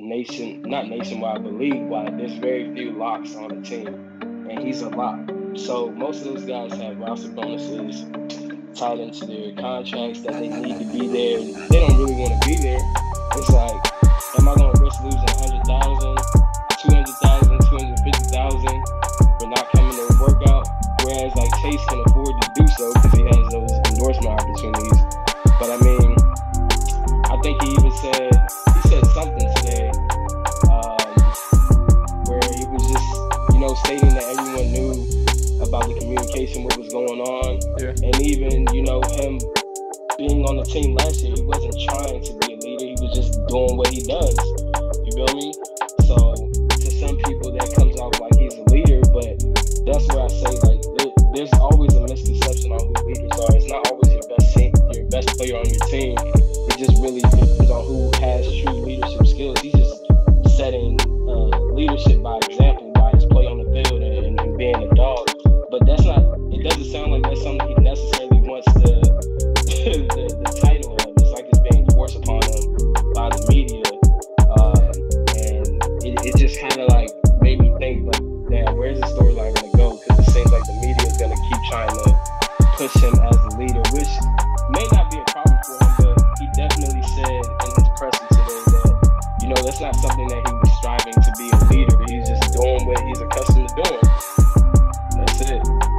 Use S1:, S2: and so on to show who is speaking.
S1: nation, not nationwide, but league wide, there's very few locks on the team, and he's a lock. So most of those guys have roster bonuses tied into their contracts that they need to be there. They don't really want to be there. It's like, am I going to risk losing 100,000, 200,000, 250,000 for not coming to work out? Whereas like Chase can afford to do so because he has those endorsement opportunities. But I mean, I think he even said you know stating that everyone knew about the communication, what was going on,
S2: Yeah.
S1: and even you know him being on the team last year, he wasn't trying to be a leader. He was just doing what he does. You feel me? So to some people that comes off like he's a leader, but that's where I say like there, there's always a misconception on who leaders are. It's not always your best team, your best player on your team. It just really depends on who has true leadership skills. He's just setting uh, leadership by example upon us by the media. Uh, and it, it just kind of like made me think, like, damn, where's the storyline going to go? Because it seems like the media is going to keep trying to push him as a leader, which may not be a problem for him, but he definitely said in his presser today that, you know, that's not something that he was striving to be a leader. He's just doing what he's accustomed to doing.